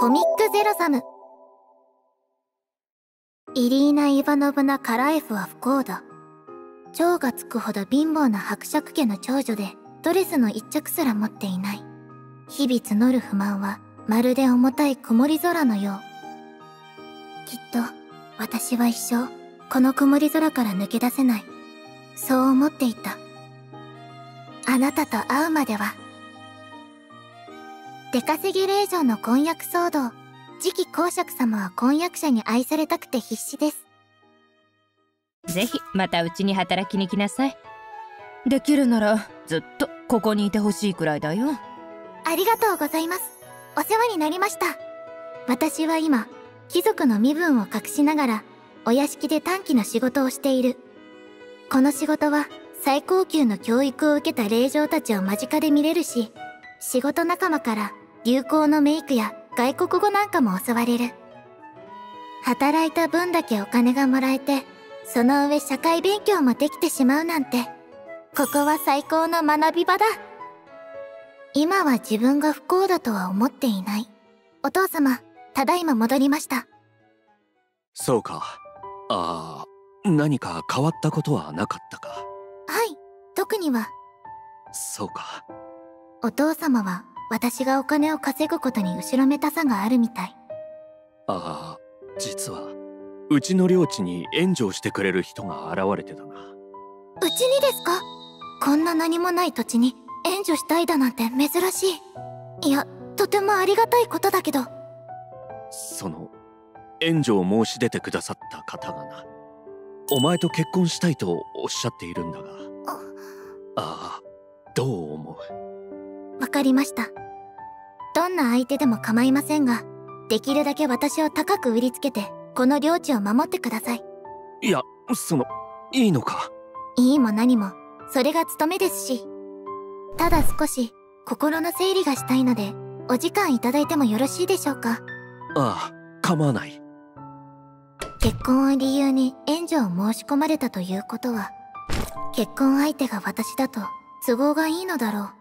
コミックゼロサム。イリーナ・イヴァノブナ・カラエフは不幸だ。蝶がつくほど貧乏な伯爵家の長女でドレスの一着すら持っていない。日々募る不満はまるで重たい曇り空のよう。きっと私は一生この曇り空から抜け出せない。そう思っていた。あなたと会うまでは出稼ぎ令嬢の婚約騒動。次期公爵様は婚約者に愛されたくて必死です。ぜひまたうちに働きに来なさい。できるならずっとここにいてほしいくらいだよ。ありがとうございます。お世話になりました。私は今貴族の身分を隠しながらお屋敷で短期の仕事をしている。この仕事は最高級の教育を受けた令嬢たちを間近で見れるし仕事仲間から流行のメイクや外国語なんかも教われる。働いた分だけお金がもらえてその上社会勉強もできてしまうなんてここは最高の学び場だ。今は自分が不幸だとは思っていない。お父様ただいま戻りました。そうか。ああ何か変わったことはなかったか？はい特には。そうか。お父様は私がお金を稼ぐことに後ろめたさがあるみたい。ああ実はうちの領地に援助してくれる人が現れてたな。うちにですか？こんな何もない土地に援助したいだなんて珍しい。いやとてもありがたいことだけど。その援助を申し出てくださった方がな。お前と結婚したいとおっしゃっているんだが。あ。あどう思う？わかりました。どんな相手でも構いませんができるだけ私を高く売りつけてこの領地を守ってください。いやそのいいのか？いいも何もそれが務めですし。ただ少し心の整理がしたいのでお時間いただいてもよろしいでしょうか？ああ構わない。結婚を理由に援助を申し込まれたということは結婚相手が私だと都合がいいのだろう、はあ、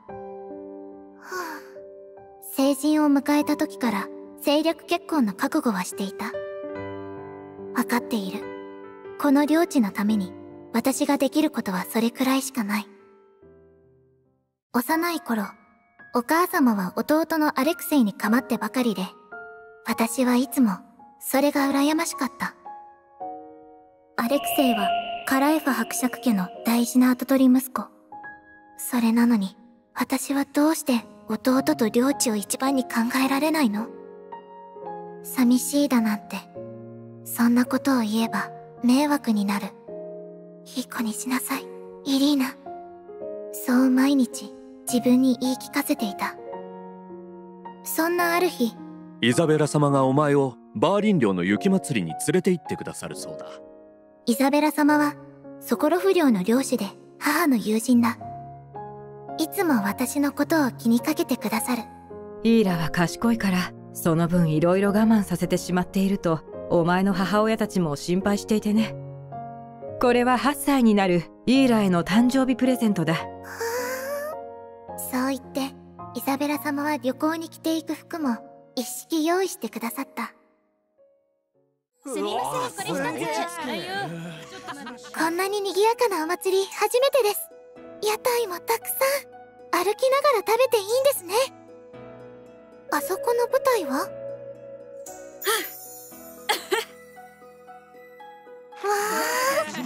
成人を迎えた時から政略結婚の覚悟はしていた。分かっている。この領地のために私ができることはそれくらいしかない。幼い頃お母様は弟のアレクセイに構ってばかりで私はいつもそれが羨ましかった。アレクセイはカラエファ伯爵家の大事な跡取り息子。それなのに私はどうして弟と領地を一番に考えられないの？寂しいだなんて。そんなことを言えば迷惑になる。いい子にしなさい。イリーナ。そう毎日自分に言い聞かせていた。そんなある日イザベラ様がお前をバーリン領の雪祭りに連れて行ってくださるそうだ。イザベラ様はソコロフ領の領主で母の友人だいつも私のことを気にかけてくださる。イーラは賢いからその分いろいろ我慢させてしまっているとお前の母親たちも心配していてね。これは8歳になるイーラへの誕生日プレゼントだ。そう言ってイザベラ様は旅行に着ていく服も一式用意してくださった。すみませんこれ一つ。こんなに賑やかなお祭り初めてです屋台もたくさん。歩きながら食べていいんですね。あそこの舞台は？わあす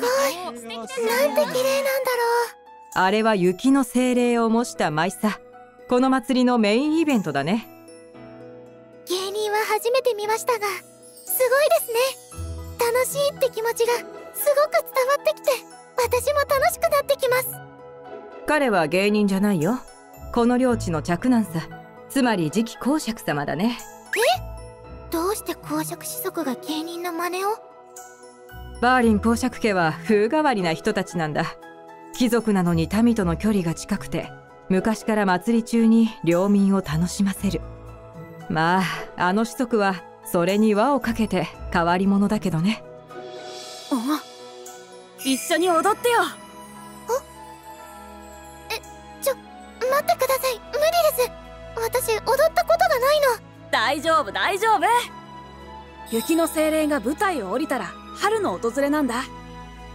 ごい。なんて綺麗なんだろう。あれは雪の精霊を模した舞さ。この祭りのメインイベントだね。芸人は初めて見ましたがすごいですね。楽しいって気持ちがすごく伝わってきて私も楽しくなってき彼は芸人じゃないよ。この領地の嫡男さ。つまり次期公爵様だね。え？どうして公爵子息が芸人の真似を？バーリン公爵家は風変わりな人たちなんだ。貴族なのに民との距離が近くて昔から祭り中に領民を楽しませる。まああの子息はそれに輪をかけて変わり者だけどね。一緒に踊ってよ大大丈夫大丈夫。雪の精霊が舞台を降りたら春の訪れなんだ。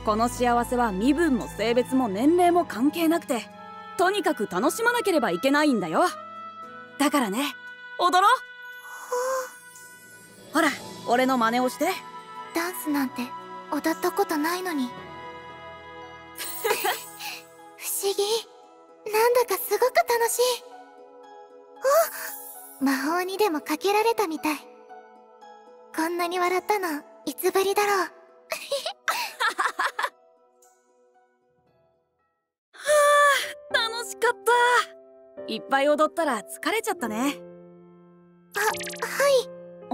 この幸せは身分も性別も年齢も関係なくてとにかく楽しまなければいけないんだよ。だからね踊ろう。ほら俺の真似をして。ダンスなんて踊ったことないのに。不思議。なんだかすごく楽しい。お魔法にでもかけられたみたい。こんなに笑ったのいつぶりだろう。はあ楽しかった。いっぱい踊ったら疲れちゃったね。あはい。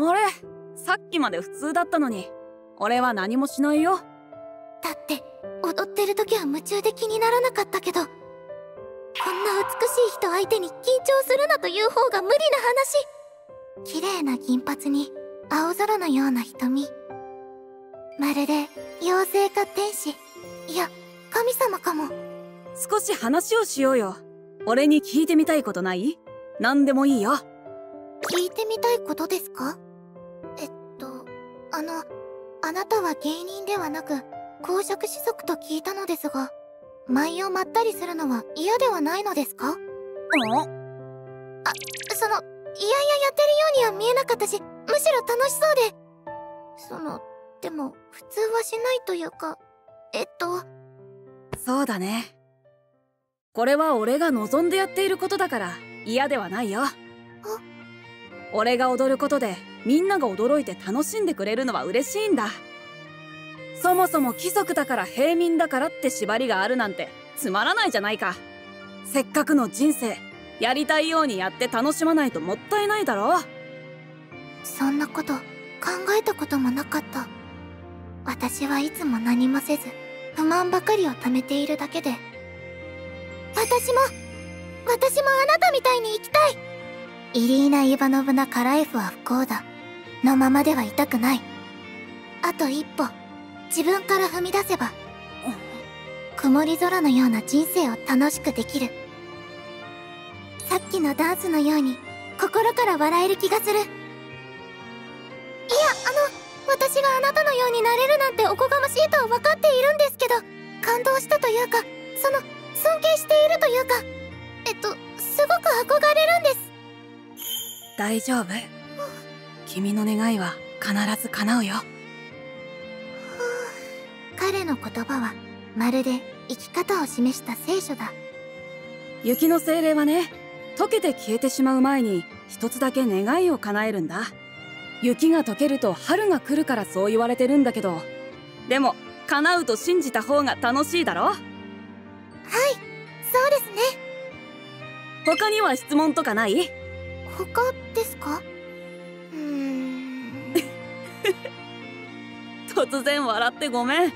あれさっきまで普通だったのに。俺は何もしないよ。だって踊ってる時は夢中で気にならなかったけどこんな美しい人相手に緊張するなという方が無理な話。綺麗な銀髪に青空のような瞳。まるで妖精か天使。いや神様かも。少し話をしようよ。俺に聞いてみたいことない？何でもいいよ。聞いてみたいことですか？えっとあのあなたは芸人ではなく公爵士族と聞いたのですが舞をまったりするのは嫌ではないのですか？あそのいやいややってるようには見えなかったしむしろ楽しそうで。そのでも普通はしないというかえっと？そうだね。これは俺が望んでやっていることだから嫌ではないよ。俺が踊ることでみんなが驚いて楽しんでくれるのは嬉しいんだそもそも貴族だから平民だからって縛りがあるなんてつまらないじゃないか。せっかくの人生やりたいようにやって楽しまないともったいないだろ。そんなこと考えたこともなかった。私はいつも何もせず不満ばかりを溜めているだけで。私も私もあなたみたいに生きたい。イリーナ・イヴァノブナ・カラエフは不幸だ。のままではいたくない。あと一歩。自分から踏み出せば曇り空のような人生を楽しくできる。さっきのダンスのように心から笑える気がする。いやあの私があなたのようになれるなんておこがましいとは分かっているんですけど感動したというかその尊敬しているというかえっとすごく憧れるんです。大丈夫。君の願いは必ず叶うよ。彼の言葉はまるで生き方を示した聖書だ。雪の精霊はね溶けて消えてしまう前に一つだけ願いを叶えるんだ。雪が溶けると春が来るからそう言われてるんだけどでも叶うと信じた方が楽しいだろ？はいそうですね。他には質問とかない？他ですか？うーん。突然笑ってごめん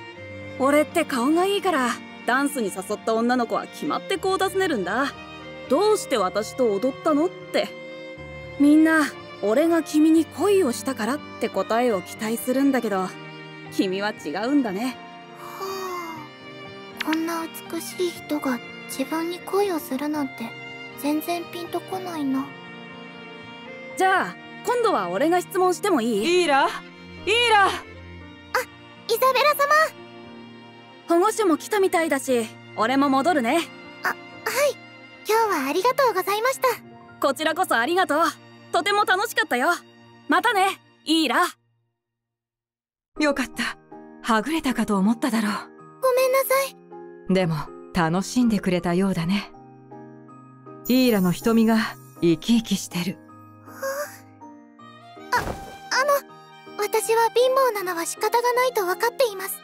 俺って顔がいいからダンスに誘った女の子は決まってこう尋ねるんだ。どうして私と踊ったのって。みんな俺が君に恋をしたからって答えを期待するんだけど君は違うんだね。はあ。こんな美しい人が自分に恋をするなんて全然ピンとこないな。じゃあ今度は俺が質問してもいい？イーラ？イーラ？イザベラ様保護者も来たみたいだし俺も戻るね。はい。今日はありがとうございました。こちらこそありがとう。とても楽しかったよ。またね。イーラよかった。はぐれたかと思っただろごめんなさい。うでも楽しんでくれたようだね。イーラの瞳が生き生きしてる。私は貧乏なのは仕方がないと分かっています。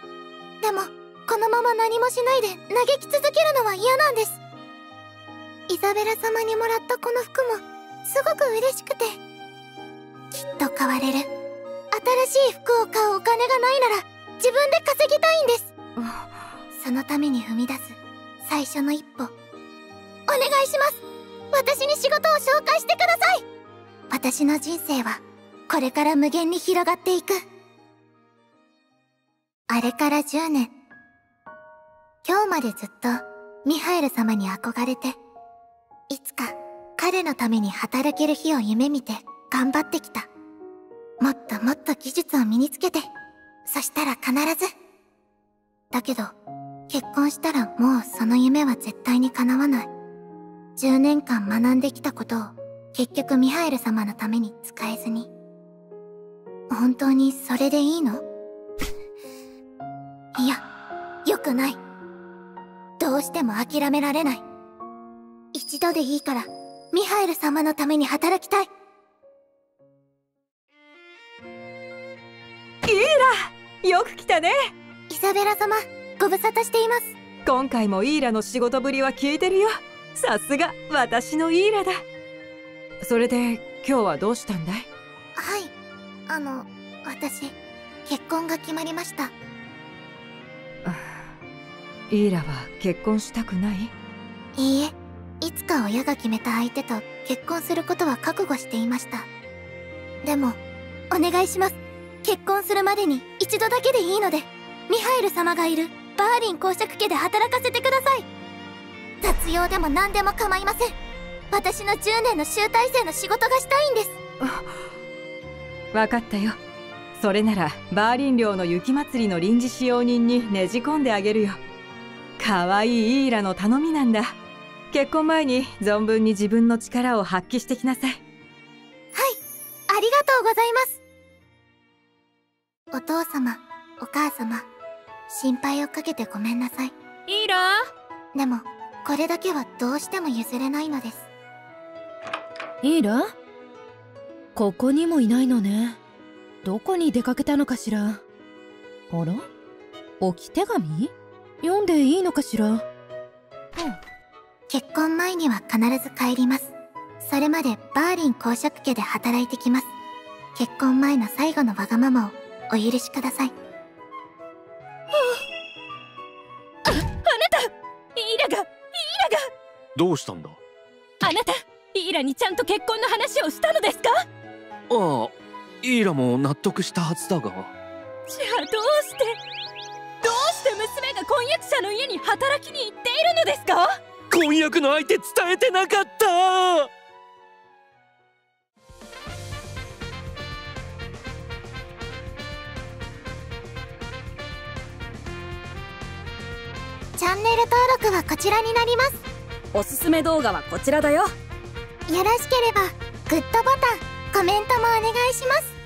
でもこのまま何もしないで嘆き続けるのは嫌なんです。イザベラ様にもらったこの服もすごく嬉しくてきっと買われる。新しい服を買うお金がないなら自分で稼ぎたいんです。そのために踏み出す最初の一歩。お願いします。私に仕事を紹介してください。私の人生はこれから無限に広がっていく。あれから10年。今日までずっとミハエル様に憧れていつか彼のために働ける日を夢見て頑張ってきた。もっともっと技術を身につけて。そしたら必ず。だけど結婚したらもうその夢は絶対に叶わない。10年間学んできたことを結局ミハエル様のために使えずに。本当にそれでいいの？いやよくない。どうしても諦められない。一度でいいからミハエル様のために働きたい。イーラよく来たね。イザベラ様ご無沙汰しています。今回もイーラの仕事ぶりは聞いてるよ。さすが私のイーラだ。それで今日はどうしたんだい？はいあの私結婚が決まりましたイーラは結婚したくない？いいえいつか親が決めた相手と結婚することは覚悟していました。でもお願いします。結婚するまでに一度だけでいいのでミハエル様がいるバーリン公爵家で働かせてください。雑用でも何でも構いません。私の10年の集大成の仕事がしたいんです。分かったよ。それならバーリン領の雪祭りの臨時使用人にねじ込んであげるよかわいいイーラの頼みなんだ。結婚前に存分に自分の力を発揮してきなさい。はい。ありがとうございます。お父様お母様心配をかけてごめんなさい。イーラでもこれだけはどうしても譲れないのです。イーラここにもいないのね。どこに出かけたのかしら。あら？置き手紙？読んでいいのかしら？うん。結婚前には必ず帰ります。それまでバーリン公爵家で働いてきます。結婚前の最後のわがままをお許しください。ああなたイーラがイーラが。どうしたんだ？あなたイーラにちゃんと結婚の話をしたのですか？ああイーラも納得したはずだが。じゃあどう婚約者の家に働きに行っているのですか？婚約の相手伝えてなかった。チャンネル登録はこちらになります。おすすめ動画はこちらだよ。よろしければグッドボタンコメントもお願いします